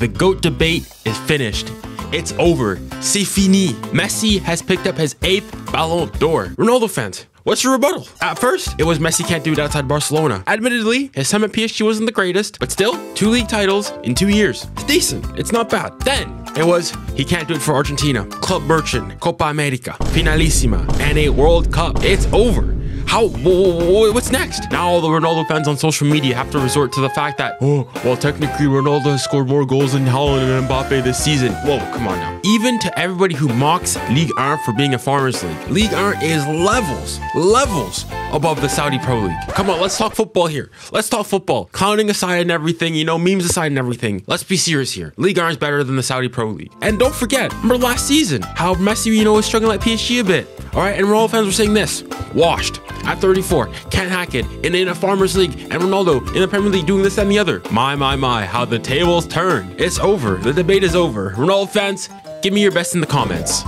The GOAT debate is finished. It's over. C'est fini. Messi has picked up his eighth Ballon d'Or. Ronaldo fans, What's your rebuttal? At first, it was Messi can't do it outside Barcelona. Admittedly, his time at PSG wasn't the greatest, but still, two league titles in two years. It's decent. It's not bad. Then, it was he can't do it for Argentina. Club Merchant, Copa America, Finalissima, and a World Cup. It's over. How? What's next? Now all the Ronaldo fans on social media have to resort to the fact that, oh, well, technically Ronaldo has scored more goals than Haaland and Mbappe this season. Whoa, come on now. Even to everybody who mocks Ligue 1 for being a farmers league, Ligue 1 is levels, levels above the Saudi Pro League. Come on, let's talk football here. Let's talk football. Clowning aside and everything, you know, memes aside and everything. Let's be serious here. Ligue 1 is better than the Saudi Pro League. And don't forget, remember last season, how Messi, you know, was struggling like PSG a bit. All right, and Ronaldo fans were saying this washed at 34, can't hack it, and in a Farmers League, and Ronaldo in the Premier League doing this and the other. My, my, my, how the tables turn. It's over. The debate is over. Ronaldo fans, give me your best in the comments.